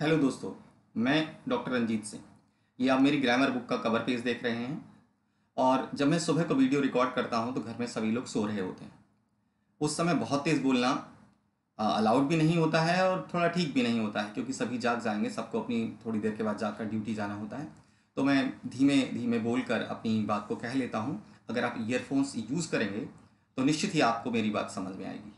Hello दोस्तों, मैं doctor Ranjit Singh. ये आप मेरी ग्रामर बुक का कवर पेज देख रहे हैं। और जब मैं सुबह को वीडियो रिकॉर्ड करता हूँ तो घर में सभी लोग सो रहे होते हैं। उस समय बहुत तेज़ बोलना अलाउड भी नहीं होता है और थोड़ा ठीक भी नहीं होता है, क्योंकि सभी जाग जाएँगे, सबको अपनी थोड़ी देर के बाद जाकर ड्यूटी जाना होता है। तो मैं धीमे धीमे बोल कर अपनी बात को कह लेता हूँ। अगर आप ईयरफोन्स यूज़ करेंगे तो निश्चित ही आपको मेरी बात समझ में आएगी।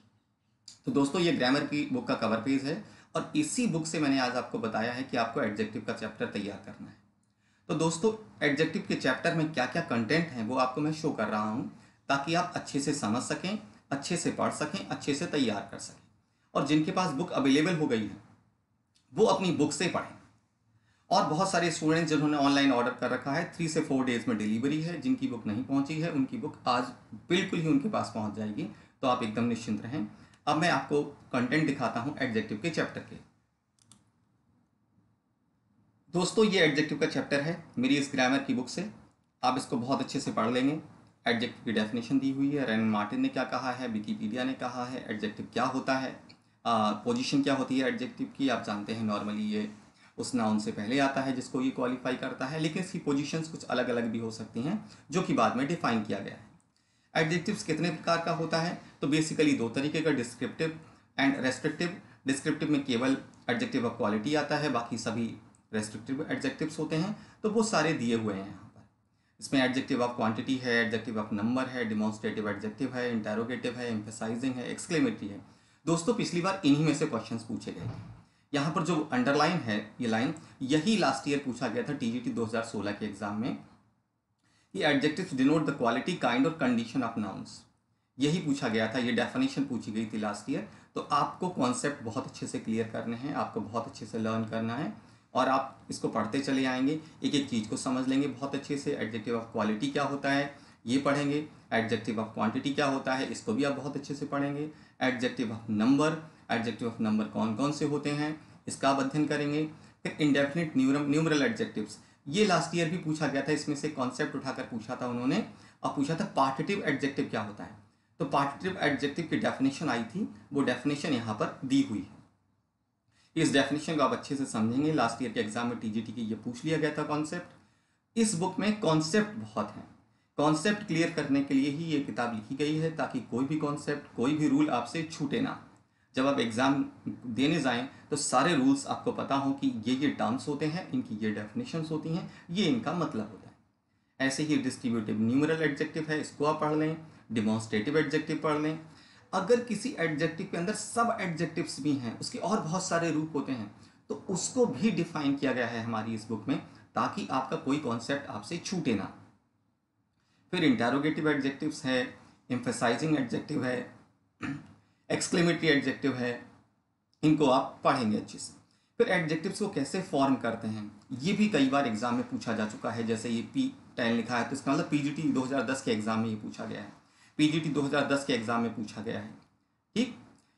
तो दोस्तों, ये ग्रामर की बुक का कवर पेज है और इसी बुक से मैंने आज आपको बताया है कि आपको एडजेक्टिव का चैप्टर तैयार करना है। तो दोस्तों एडजेक्टिव के चैप्टर में क्या क्या कंटेंट है वो आपको मैं शो कर रहा हूँ ताकि आप अच्छे से समझ सकें, अच्छे से पढ़ सकें, अच्छे से तैयार कर सकें। और जिनके पास बुक अवेलेबल हो गई है, वो अपनी बुक से पढ़ें। और बहुत सारे स्टूडेंट्स जिन्होंने ऑनलाइन ऑर्डर कर रखा है थ्री से फोर डेज़ में डिलीवरी है, जिनकी बुक नहीं पहुँची है, उनकी बुक आज बिल्कुल ही उनके पास पहुँच जाएगी। तो आप एकदम निश्चिंत रहें। अब मैं आपको कंटेंट दिखाता हूँ एडजेक्टिव के चैप्टर के। दोस्तों, ये एडजेक्टिव का चैप्टर है मेरी इस ग्रामर की बुक से। आप इसको बहुत अच्छे से पढ़ लेंगे। एडजेक्टिव की डेफिनेशन दी हुई है रैन मार्टिन ने क्या कहा है विकीपीडिया ने कहा है एडजेक्टिव क्या होता है पोजीशन क्या होती है एडजेक्टिव की, आप जानते हैं नॉर्मली ये उस नाउन से पहले आता है जिसको ये क्वालिफाई करता है। लेकिन इसकी पोजीशंस कुछ अलग अलग भी हो सकती हैं, जो कि बाद में डिफाइन किया गया है। एडजेक्टिव्स कितने प्रकार का होता है? तो बेसिकली दो तरीके का डिस्क्रिप्टिव एंड रेस्ट्रिक्टिव डिस्क्रिप्टिव में केवल एडजेक्टिव ऑफ़ क्वालिटी आता है, बाकी सभी रेस्ट्रिक्टिव एडजेक्टिव्स होते हैं। तो वो सारे दिए हुए हैं यहाँ पर। इसमें एडजेक्टिव ऑफ़ क्वांटिटी है एडजेक्टिव ऑफ़ नंबर है डिमॉन्स्ट्रेटिव एडजेक्टिव है इंटेरोगेटिव है एम्फेसाइजिंग है एक्सक्लेमेटरी है। दोस्तों, पिछली बार इन्हीं में से क्वेश्चन पूछे गए थे। यहाँ पर जो अंडरलाइन है, ये लाइन यही लास्ट ईयर पूछा गया था टी जी 2016 के एग्ज़ाम में। कि adjectives denote the quality kind और कंडीशन ऑफ़ नाउन्स यही पूछा गया था, ये डेफिनेशन पूछी गई थी लास्ट ईयर तो आपको कॉन्सेप्ट बहुत अच्छे से क्लियर करने हैं, आपको बहुत अच्छे से लर्न करना है, और आप इसको पढ़ते चले आएँगे एक एक चीज़ को समझ लेंगे, बहुत अच्छे से एडजेक्टिव ऑफ़ क्वालिटी क्या होता है, ये पढ़ेंगे एडजेक्टिव ऑफ़ क्वांटिटी क्या होता है, इसको भी आप बहुत अच्छे से पढ़ेंगे adjective of number adjective of number कौन कौन से होते हैं, इसका आप अध्ययन करेंगे, फिर इंडेफिनिट न्यूमरल एडजेक्टिव्स ये लास्ट ईयर भी पूछा गया था, इसमें से कॉन्सेप्ट उठाकर पूछा था उन्होंने, और पूछा था पार्टिटिव एडजेक्टिव क्या होता है। तो पार्टिटिव एडजेक्टिव की डेफिनेशन आई थी, वो डेफिनेशन यहाँ पर दी हुई है। इस डेफिनेशन को आप अच्छे से समझेंगे लास्ट ईयर के एग्ज़ाम में टीजीटी की ये पूछ लिया गया था कॉन्सेप्ट इस बुक में कॉन्सेप्ट बहुत है। कॉन्सेप्ट क्लियर करने के लिए ही ये किताब लिखी गई है, ताकि कोई भी कॉन्सेप्ट कोई भी रूल आपसे छूटे ना। जब आप एग्ज़ाम देने जाएँ तो सारे रूल्स आपको पता हो कि ये ये टर्म्स होते हैं, इनकी ये डेफिनेशंस होती हैं, ये इनका मतलब होता है। ऐसे ही डिस्ट्रीब्यूटिव न्यूमरल एडजेक्टिव है, इसको आप पढ़ लें डिमॉन्स्ट्रेटिव एडजेक्टिव पढ़ लें। अगर किसी एडजेक्टिव के अंदर सब एडजेक्टिव्स भी हैं, उसके और बहुत सारे रूप होते हैं तो उसको भी डिफाइन किया गया है हमारी इस बुक में, ताकि आपका कोई कॉन्सेप्ट आपसे छूटे ना। फिर इंटेरोगेटिव एडजेक्टिव्स है एम्फेसाइजिंग एडजेक्टिव है एक्सक्लेमेटरी एडजेक्टिव है। इनको आप पढ़ेंगे अच्छे से। फिर एडजेक्टिव्स को कैसे फॉर्म करते हैं? ये भी कई बार एग्ज़ाम में पूछा जा चुका है। जैसे ये पी टेन लिखा है तो इसका मतलब पीजीटी 2010 के एग्ज़ाम में ये पूछा गया है। पीजीटी 2010 के एग्ज़ाम में पूछा गया है। ठीक?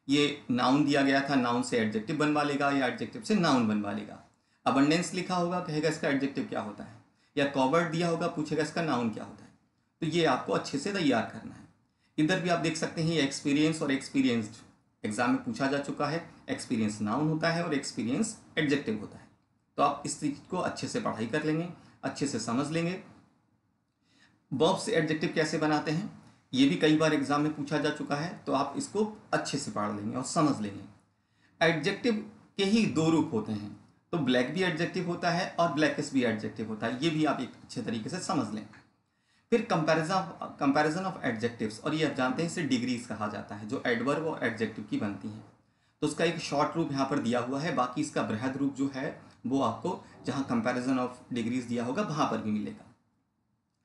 ये नाउन दिया गया था। नाउन से एडजेक्टिव बनवा लेगा या एडजेक्टिव से नाउन बनवा लेगा। अबंडेंस लिखा होगा, कहेगा इसका एडजेक्टिव क्या होता है? या कॉवर्ड दिया होगा, पूछेगा इसका नाउन क्या होता है? तो ये आपको अच्छे से तैयार करना है। इधर भी आप देख सकते हैं एक्सपीरियंस और एक्सपीरियंस्ड एग्ज़ाम में पूछा जा चुका है एक्सपीरियंस नाउन होता है और एक्सपीरियंस एडजेक्टिव होता है। तो आप इस चीज़ को अच्छे से पढ़ाई कर लेंगे, अच्छे से समझ लेंगे। बॉब से एडजेक्टिव कैसे बनाते हैं? ये भी कई बार एग्ज़ाम में पूछा जा चुका है तो आप इसको अच्छे से पढ़ लेंगे और समझ लेंगे। एडजेक्टिव के ही दो रूप होते हैं तो ब्लैक भी एडजेक्टिव होता है और ब्लैकिस भी एडजेक्टिव होता है। ये भी आप एक अच्छे तरीके से समझ लें। फिर कंपैरिजन कंपैरिजन ऑफ़ एडजेक्टिव्स और ये आप जानते हैं इसे डिग्रीज कहा जाता है, जो एडवर्ब और एडजेक्टिव की बनती हैं। तो उसका एक शॉर्ट रूप यहाँ पर दिया हुआ है, बाकी इसका बृहद रूप जो है, वो आपको जहाँ कंपैरिजन ऑफ़ डिग्रीज दिया होगा, वहाँ पर भी मिलेगा।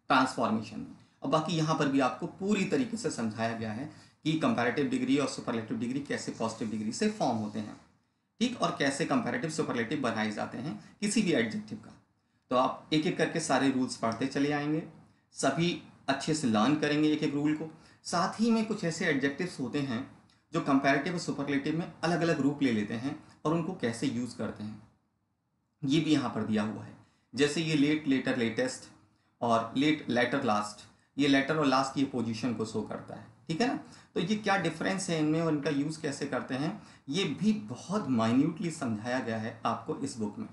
ट्रांसफॉर्मेशन में और बाकी यहाँ पर भी आपको पूरी तरीके से समझाया गया है कि कंपैरेटिव डिग्री और सुपरलेटिव डिग्री कैसे पॉजिटिव डिग्री से फॉर्म होते हैं। ठीक? और कैसे कंपैरेटिव सुपरलेटिव बनाए जाते हैं किसी भी एडजेक्टिव का। तो आप एक एक करके सारे रूल्स पढ़ते चले आएँगे। सभी अच्छे से लर्न करेंगे एक एक रूल को। साथ ही में कुछ ऐसे एडजेक्टिव्स होते हैं जो कंपैरेटिव और सुपरलेटिव में अलग अलग रूप ले लेते हैं और उनको कैसे यूज़ करते हैं। ये भी यहाँ पर दिया हुआ है। जैसे ये लेट लेटर लेटेस्ट और लेट लेटर लास्ट ये लेटर और लास्ट की पोजीशन को शो करता है। ठीक है ना? तो ये क्या डिफरेंस है इनमें और इनका यूज़ कैसे करते हैं? ये भी बहुत माइन्यूटली समझाया गया है आपको इस बुक में।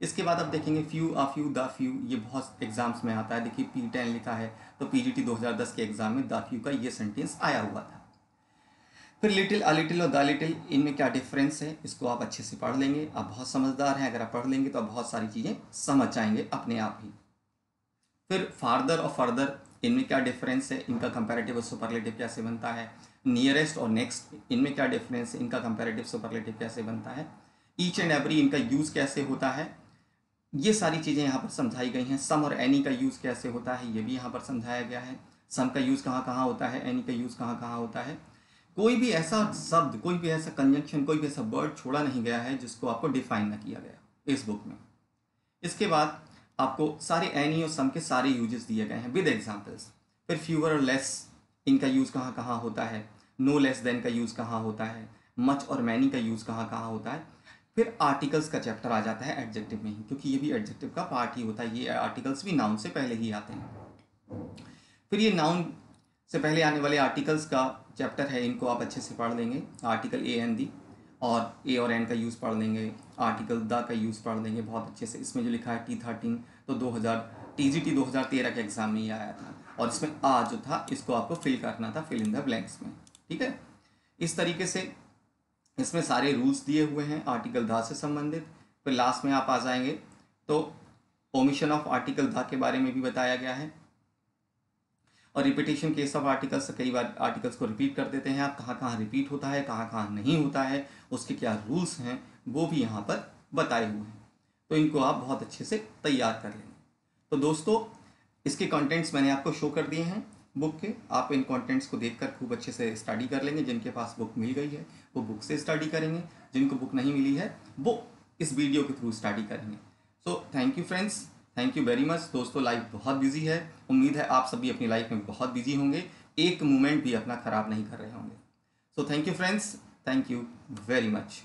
इसके बाद आप देखेंगे few a few the few ये बहुत एग्ज़ाम्स में आता है। देखिए पी टेन लिखा है तो पी जी टी दो हज़ार दस के एग्ज़ाम में द फ्यू का ये सेंटेंस आया हुआ था। फिर लिटिल अ लिटिल और द लिटिल इनमें क्या डिफरेंस है? इसको आप अच्छे से पढ़ लेंगे। आप बहुत समझदार हैं, अगर आप पढ़ लेंगे तो आप बहुत सारी चीज़ें समझ जाएँगे अपने आप ही। फिर फार्दर और फर्दर इनमें क्या डिफरेंस है? इनका कंपैरेटिव और सुपरलेटिव कैसे बनता है? नियरेस्ट और नेक्स्ट इनमें क्या डिफरेंस है? इनका कंपैरेटिव सुपरलेटिव कैसे बनता है? ईच एंड एवरी इनका यूज़ कैसे होता है? ये सारी चीज़ें यहाँ पर समझाई गई हैं। सम और एनी का यूज़ कैसे होता है, ये भी यहाँ पर समझाया गया है। सम का यूज़ कहाँ कहाँ होता है, एनी का यूज़ कहाँ कहाँ होता है। कोई भी ऐसा शब्द, कोई भी ऐसा कंजंक्शन कोई भी ऐसा वर्ड छोड़ा नहीं गया है जिसको आपको डिफाइन ना किया गया इस बुक में। इसके बाद आपको सारे एनी और सम के सारे यूजेस दिए गए हैं विद एग्जाम्पल्स फिर फ्यूअर और लेस इनका यूज़ कहाँ कहाँ होता है। नो लेस देन का यूज़ कहाँ होता है। मच और मैनी का यूज़ कहाँ कहाँ होता है। फिर आर्टिकल्स का चैप्टर आ जाता है एडजेक्टिव में ही, क्योंकि ये भी एडजेक्टिव का पार्ट ही होता है, ये आर्टिकल्स भी नाउन से पहले ही आते हैं। फिर ये नाउन से पहले आने वाले आर्टिकल्स का चैप्टर है, इनको आप अच्छे से पढ़ लेंगे। आर्टिकल ए एन दी और ए और एन का यूज़ पढ़ लेंगे आर्टिकल द का यूज़ पढ़ लेंगे, बहुत अच्छे से। इसमें जो लिखा है टी थर्टीन तो दो हज़ार टी जी टी दो हज़ार तेरह के एग्ज़ाम में ही आया था। और इसमें आ जो था, इसको आपको फिल करना था फिल इन द ब्लैंक्स में। ठीक है? इस तरीके से इसमें सारे रूल्स दिए हुए हैं आर्टिकल धा से संबंधित। फिर लास्ट में आप आ जाएँगे। तो ओमिशन ऑफ़ आर्टिकल धा के बारे में भी बताया गया है। और रिपीटेशन केस ऑफ़ आर्टिकल्स कई बार आर्टिकल्स को रिपीट कर देते हैं आप। कहाँ कहाँ रिपीट होता है कहाँ कहाँ नहीं होता है, उसके क्या रूल्स हैं, वो भी यहाँ पर बताए हुए हैं। तो इनको आप बहुत अच्छे से तैयार कर लेंगे। तो दोस्तों, इसके कंटेंट्स मैंने आपको शो कर दिए हैं। बुक के। आप इन कंटेंट्स को देखकर खूब अच्छे से स्टडी कर लेंगे। जिनके पास बुक मिल गई है, वो बुक से स्टडी करेंगे। जिनको बुक नहीं मिली है, वो इस वीडियो के थ्रू स्टडी करेंगे। So thank you friends thank you very much दोस्तों लाइफ बहुत बिज़ी है। उम्मीद है आप सभी अपनी लाइफ में बहुत बिज़ी होंगे। एक मोमेंट भी अपना ख़राब नहीं कर रहे होंगे। So thank you friends thank you very much